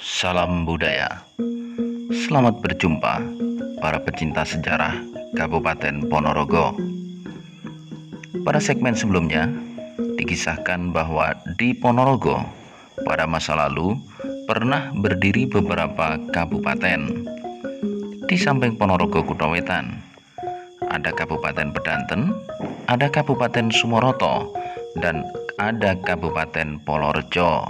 Salam budaya. Selamat berjumpa para pecinta sejarah Kabupaten Ponorogo. Pada segmen sebelumnya dikisahkan bahwa di Ponorogo pada masa lalu pernah berdiri beberapa kabupaten. Di samping Ponorogo Kutawetan, ada Kabupaten Pedanten, ada Kabupaten Sumoroto, dan ada Kabupaten Polorejo.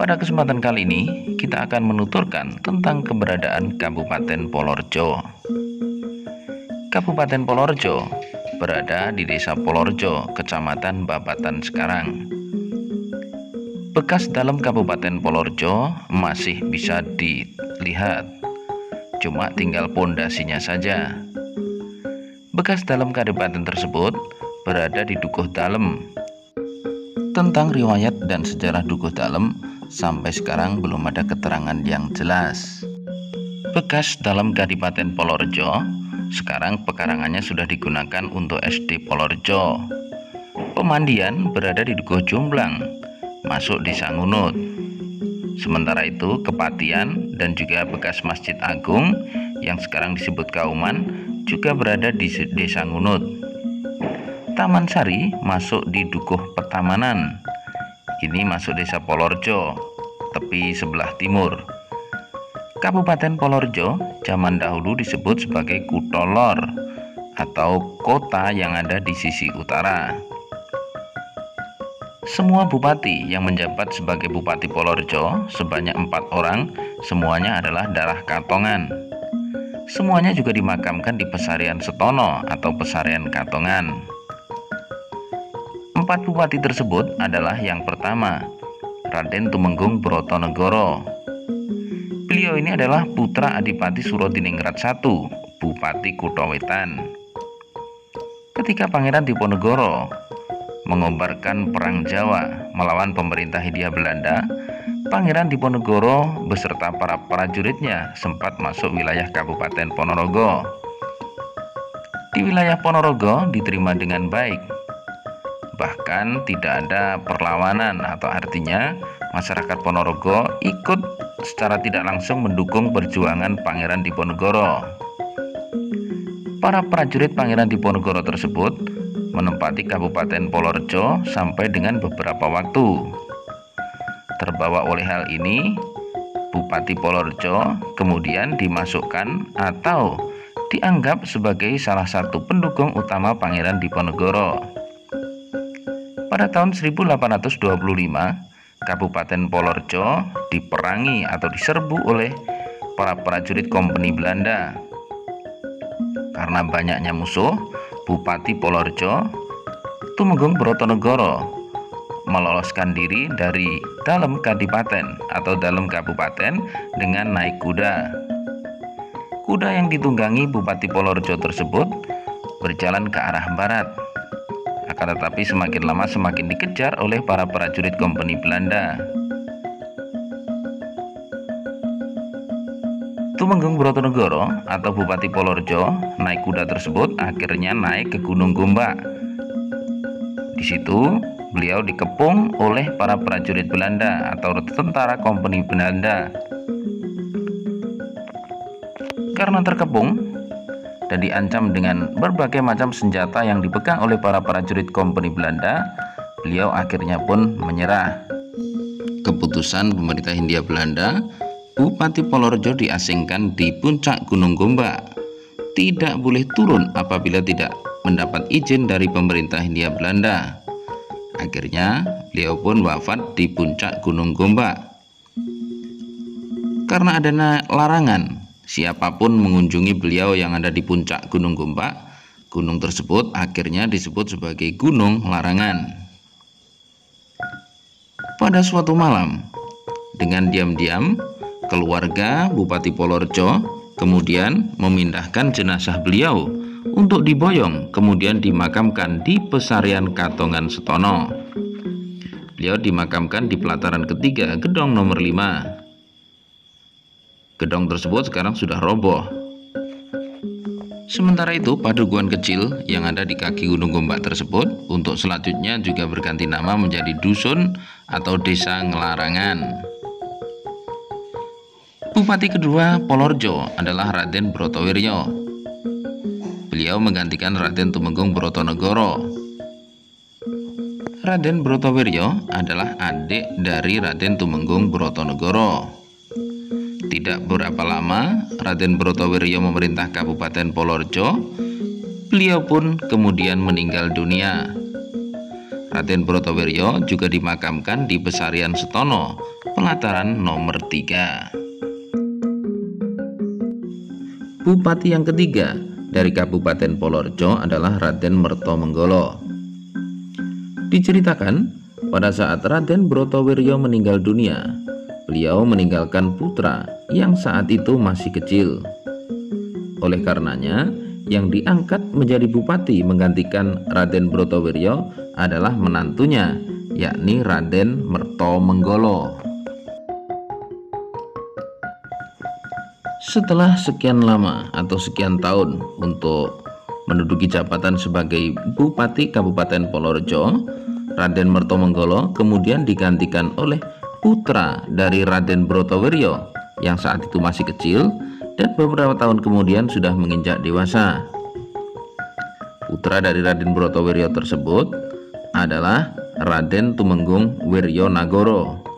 Pada kesempatan kali ini, kita akan menuturkan tentang keberadaan Kabupaten Polorejo. Kabupaten Polorejo berada di Desa Polorejo, Kecamatan Babatan sekarang. Bekas dalam Kabupaten Polorejo masih bisa dilihat, cuma tinggal pondasinya saja. Bekas dalam kabupaten tersebut berada di Dukuh Dalem. Tentang riwayat dan sejarah Dukuh Dalem sampai sekarang belum ada keterangan yang jelas. Bekas dalam Kadipaten Polorejo, sekarang pekarangannya sudah digunakan untuk SD Polorejo. Pemandian berada di Dukuh Jomblang, masuk di Sangunut. Sementara itu, Kepatian dan juga bekas Masjid Agung yang sekarang disebut Kauman juga berada di Desa Ngunut. Taman Sari masuk di Dukuh Pertamanan ini masuk desa Polorjo, tepi sebelah timur. Kabupaten Polorjo zaman dahulu disebut sebagai Kutolor atau kota yang ada di sisi utara. Semua bupati yang menjabat sebagai Bupati Polorjo sebanyak empat orang, semuanya adalah darah Katongan. Semuanya juga dimakamkan di Pesarian Setono atau Pesarian Katongan. Empat bupati tersebut adalah yang pertama, Raden Tumenggung Brotonegoro. Beliau ini adalah putra Adipati Surodiningrat I, Bupati Kutowetan. Ketika Pangeran Diponegoro mengombarkan Perang Jawa melawan pemerintah Hindia Belanda, Pangeran Diponegoro beserta para prajuritnya sempat masuk wilayah Kabupaten Ponorogo. Di wilayah Ponorogo diterima dengan baik bahkan tidak ada perlawanan atau artinya masyarakat Ponorogo ikut secara tidak langsung mendukung perjuangan Pangeran Diponegoro. Para prajurit Pangeran Diponegoro tersebut menempati Kabupaten Polorejo sampai dengan beberapa waktu. Terbawa oleh hal ini, Bupati Polorejo kemudian dimasukkan atau dianggap sebagai salah satu pendukung utama Pangeran Diponegoro. Pada tahun 1825, Kabupaten Polorjo diperangi atau diserbu oleh para prajurit kompeni Belanda. Karena banyaknya musuh, Bupati Polorjo Tumenggung Brotonegoro meloloskan diri dari dalam kadipaten atau dalam kabupaten dengan naik kuda. Kuda yang ditunggangi Bupati Polorjo tersebut berjalan ke arah barat akan tetapi semakin lama semakin dikejar oleh para prajurit kompeni Belanda. Tumenggung Brotonegoro atau Bupati Polorjo naik kuda tersebut akhirnya naik ke Gunung Gombak. Di situ beliau dikepung oleh para prajurit Belanda atau tentara kompeni Belanda. Karena terkepung, dan diancam dengan berbagai macam senjata yang dipegang oleh para prajurit kompeni Belanda, beliau akhirnya pun menyerah. Keputusan pemerintah Hindia Belanda, Bupati Polorejo diasingkan di puncak Gunung Gombak. Tidak boleh turun apabila tidak mendapat izin dari pemerintah Hindia Belanda. Akhirnya, beliau pun wafat di puncak Gunung Gombak. Karena adanya larangan siapa pun mengunjungi beliau yang ada di puncak Gunung Gombak, gunung tersebut akhirnya disebut sebagai Gunung Larangan. Pada suatu malam, dengan diam-diam, keluarga Bupati Polorjo kemudian memindahkan jenazah beliau untuk diboyong kemudian dimakamkan di Pesarian Katongan Setono. Beliau dimakamkan di pelataran ketiga gedong nomor 5 Gedong tersebut sekarang sudah roboh. Sementara itu, padukuan kecil yang ada di kaki Gunung Gombak tersebut untuk selanjutnya juga berganti nama menjadi Dusun atau Desa Ngelarangan. Bupati kedua Polorjo adalah Raden Brotowiryo. Beliau menggantikan Raden Tumenggung Brotonegoro. Raden Brotowiryo adalah adik dari Raden Tumenggung Brotonegoro. Tidak berapa lama Raden Brotowiryo memerintah Kabupaten Polorjo, beliau pun kemudian meninggal dunia. Raden Brotowiryo juga dimakamkan di Besarian Setono, Pelataran nomor 3. Bupati yang ketiga dari Kabupaten Polorjo adalah Raden Merto Menggolo. Diceritakan, pada saat Raden Brotowiryo meninggal dunia, beliau meninggalkan putra yang saat itu masih kecil. Oleh karenanya, yang diangkat menjadi bupati menggantikan Raden Brotowiryo adalah menantunya, yakni Raden Merto Menggolo. Setelah sekian lama atau sekian tahun untuk menduduki jabatan sebagai Bupati Kabupaten Polorejo, Raden Mertomenggolo kemudian digantikan oleh putra dari Raden Brotowiryo yang saat itu masih kecil dan beberapa tahun kemudian sudah menginjak dewasa. Putra dari Raden Brotowiryo tersebut adalah Raden Tumenggung Wiryo Nagoro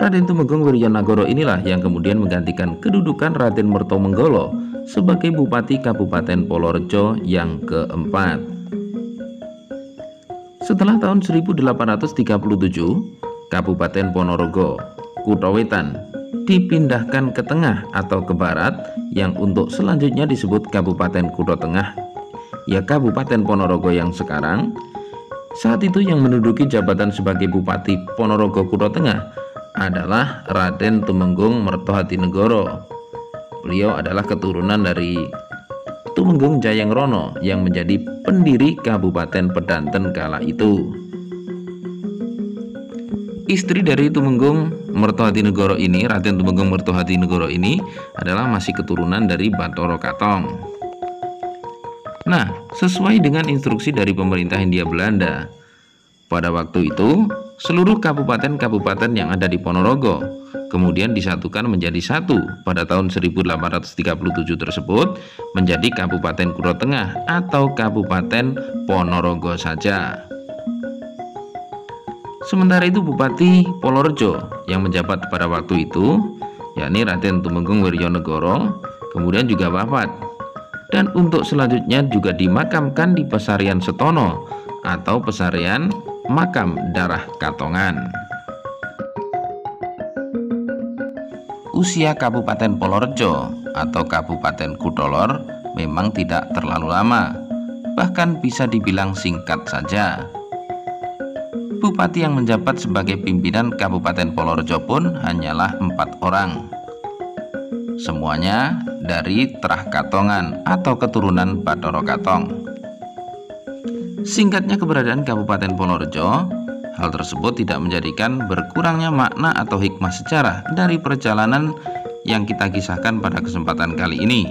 Raden Tumenggung Wiryanagoro inilah yang kemudian menggantikan kedudukan Raden Mertomenggolo sebagai Bupati Kabupaten Polorejo yang keempat. Setelah tahun 1837, Kabupaten Ponorogo, Kutowetan, dipindahkan ke tengah atau ke barat yang untuk selanjutnya disebut Kabupaten Kuto Tengah, ya Kabupaten Ponorogo yang sekarang. Saat itu yang menduduki jabatan sebagai Bupati Ponorogo Kuto Tengah adalah Raden Tumenggung Mertohatinegoro. Beliau adalah keturunan dari Tumenggung Jayang Rono yang menjadi pendiri Kabupaten Pedanten kala itu. Istri dari Tumenggung Mertohatinegoro ini, Raden Tumenggung Mertohatinegoro ini adalah masih keturunan dari Batoro Katong. Nah, sesuai dengan instruksi dari pemerintah Hindia Belanda, pada waktu itu seluruh kabupaten-kabupaten yang ada di Ponorogo kemudian disatukan menjadi satu pada tahun 1837 tersebut menjadi Kabupaten Kuro Tengah atau Kabupaten Ponorogo saja. Sementara itu Bupati Polorejo yang menjabat pada waktu itu yakni Raden Tumenggung Wiryonegoro kemudian juga wafat dan untuk selanjutnya juga dimakamkan di Pesarian Setono atau Pesarian makam darah Katongan. Usia Kabupaten Polorejo atau Kabupaten Kutolor memang tidak terlalu lama, bahkan bisa dibilang singkat saja. Bupati yang menjabat sebagai pimpinan Kabupaten Polorejo pun hanyalah empat orang. Semuanya dari Terah Katongan atau keturunan Batoro Katong. Singkatnya keberadaan Kabupaten Ponorogo, hal tersebut tidak menjadikan berkurangnya makna atau hikmah sejarah dari perjalanan yang kita kisahkan pada kesempatan kali ini.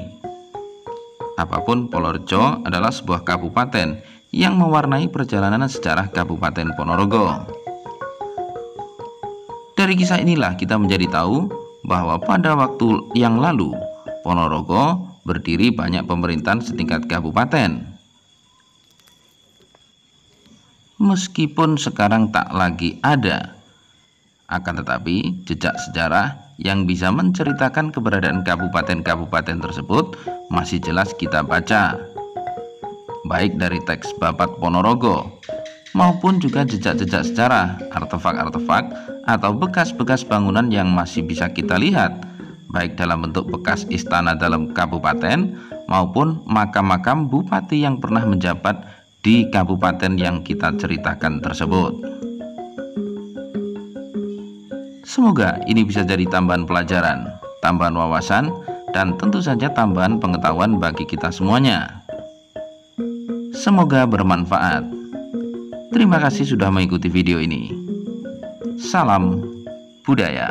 Apa pun Ponorogo adalah sebuah kabupaten yang mewarnai perjalanan sejarah Kabupaten Ponorogo. Dari kisah inilah kita menjadi tahu bahwa pada waktu yang lalu Ponorogo berdiri banyak pemerintahan setingkat kabupaten meskipun sekarang tak lagi ada. Akan tetapi, jejak sejarah yang bisa menceritakan keberadaan kabupaten-kabupaten tersebut masih jelas kita baca. Baik dari teks Babat Ponorogo maupun juga jejak-jejak sejarah, artefak-artefak atau bekas-bekas bangunan yang masih bisa kita lihat, baik dalam bentuk bekas istana dalam kabupaten maupun makam-makam bupati yang pernah menjabat di kabupaten yang kita ceritakan tersebut. Semoga ini bisa jadi tambahan pelajaran, tambahan wawasan, dan tentu saja tambahan pengetahuan bagi kita semuanya. Semoga bermanfaat. Terima kasih sudah mengikuti video ini. Salam budaya.